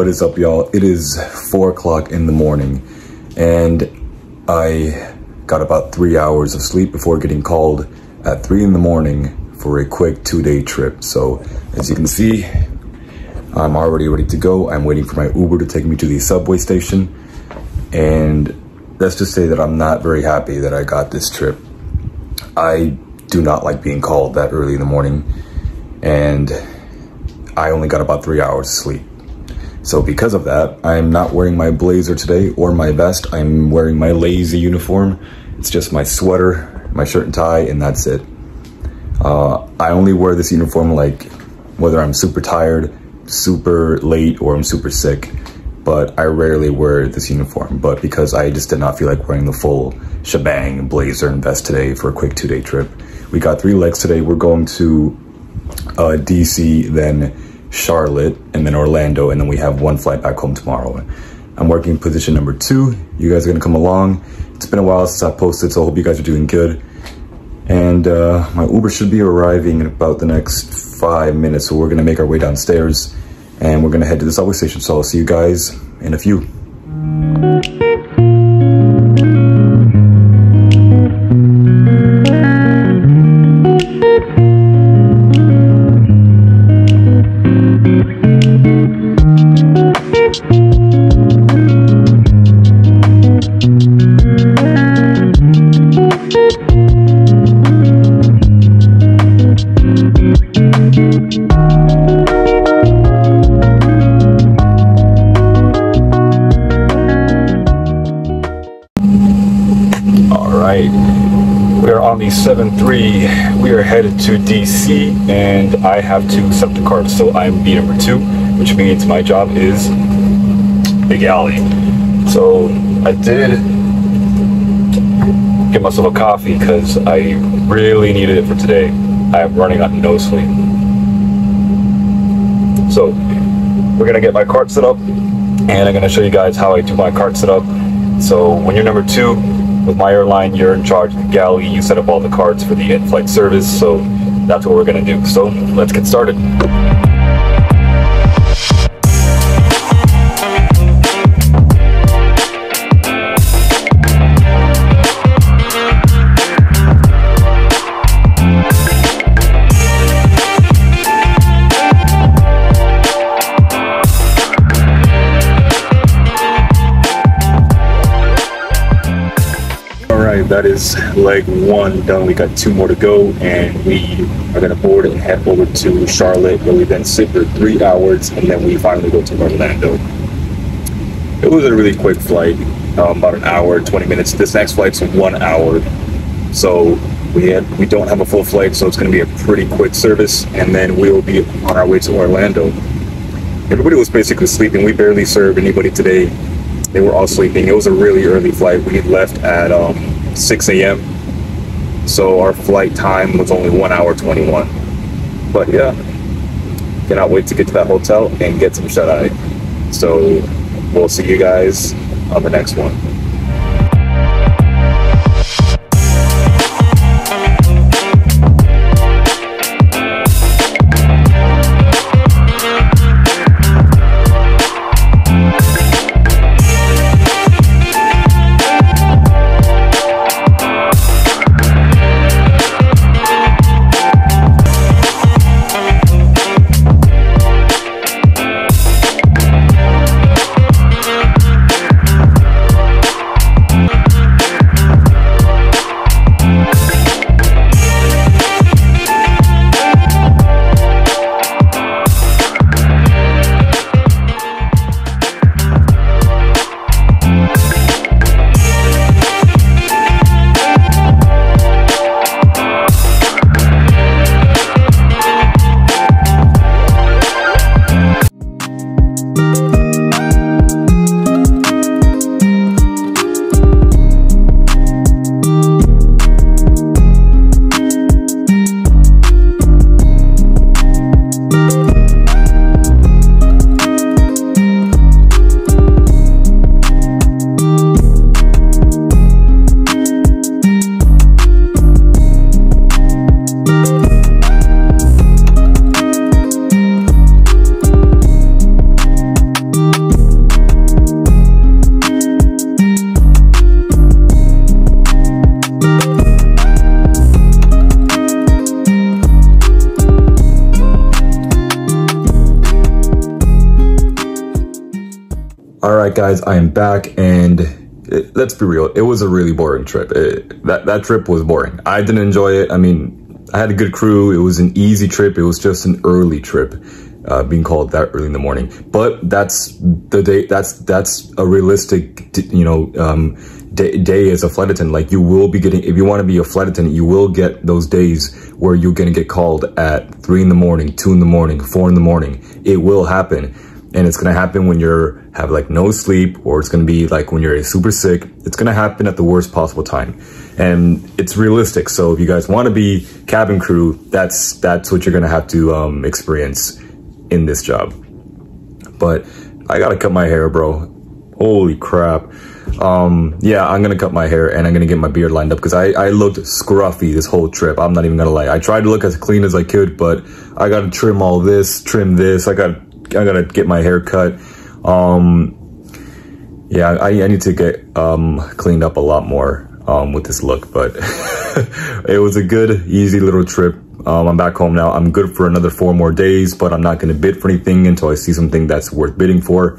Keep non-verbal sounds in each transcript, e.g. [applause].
What is up, y'all? It is four o'clock in the morning, and I got about three hours of sleep before getting called at three in the morning for a quick two-day trip. So, as you can see, I'm already ready to go. I'm waiting for my Uber to take me to the subway station, and let's just say that I'm not very happy that I got this trip. I do not like being called that early in the morning, and I only got about three hours of sleep. So because of that, I'm not wearing my blazer today or my vest. I'm wearing my lazy uniform. It's just my sweater, my shirt and tie, and that's it. Uh, I only wear this uniform like whether I'm super tired, super late, or I'm super sick. But I rarely wear this uniform. But because I just did not feel like wearing the full shebang, blazer, and vest today for a quick two-day trip. We got three legs today. We're going to uh, DC, then Charlotte, and then Orlando, and then we have one flight back home tomorrow. I'm working position number two. You guys are gonna come along. It's been a while since I posted, so I hope you guys are doing good. And uh, my Uber should be arriving in about the next five minutes, so we're gonna make our way downstairs and we're gonna head to the subway station. So I'll see you guys in a few. The 7-3. We are headed to DC and I have to set the cart. So I'm B number two, which means my job is B galley. So I did get myself a coffee because I really needed it for today. I am running on no sleep. So we're gonna get my cart set up and I'm gonna show you guys how I do my cart setup. So when you're number two my airline, you're in charge of the galley. You set up all the carts for the in-flight service. So that's what we're gonna do. So let's get started. That is leg one done. We got two more to go, and we are gonna board and head over to Charlotte, where we then sit for three hours, and then we finally go to Orlando. It was a really quick flight, um, about an hour, 20 minutes. This next flight's one hour, so we had we don't have a full flight, so it's gonna be a pretty quick service, and then we will be on our way to Orlando. Everybody was basically sleeping. We barely served anybody today they were all sleeping. It was a really early flight. We had left at um, 6 a.m. So our flight time was only one hour 21. But yeah, cannot wait to get to that hotel and get some shut eye. So we'll see you guys on the next one. All right, guys, I am back and it, let's be real. It was a really boring trip. It, that, that trip was boring. I didn't enjoy it. I mean, I had a good crew. It was an easy trip. It was just an early trip. Uh, being called that early in the morning, but that's the day. That's that's a realistic, you know, um, day, day as a flight attendant. Like you will be getting, if you want to be a flight attendant, you will get those days where you're gonna get called at three in the morning, two in the morning, four in the morning. It will happen and it's gonna happen when you're have like no sleep or it's gonna be like when you're super sick it's gonna happen at the worst possible time. And it's realistic so if you guys want to be cabin crew that's that's what you're gonna have to um, experience in this job. But i gotta cut my hair bro. Holy crap. Um yeah i'm gonna cut my hair and i'm gonna get my beard lined up because i i looked scruffy this whole trip i'm not even gonna lie. I tried to look as clean as i could but i gotta trim all this trim this i got I gotta get my hair cut. Um, yeah, I, I need to get um, cleaned up a lot more um, with this look, but [laughs] it was a good, easy little trip. Um, I'm back home now. I'm good for another four more days, but I'm not going to bid for anything until I see something that's worth bidding for.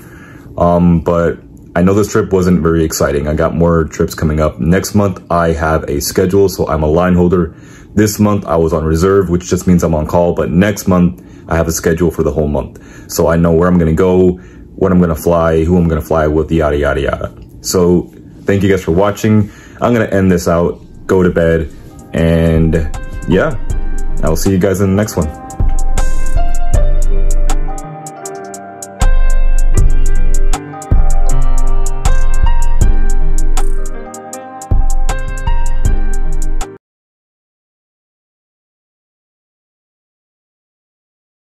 Um, but I know this trip wasn't very exciting. I got more trips coming up. Next month, I have a schedule, so I'm a line holder. This month, I was on reserve, which just means I'm on call. But next month, I have a schedule for the whole month. So I know where I'm to go, when I'm to fly, who I'm to fly with, yada, yada, yada. So thank you guys for watching. I'm to end this out, go to bed, and yeah, I'll see you guys in the next one.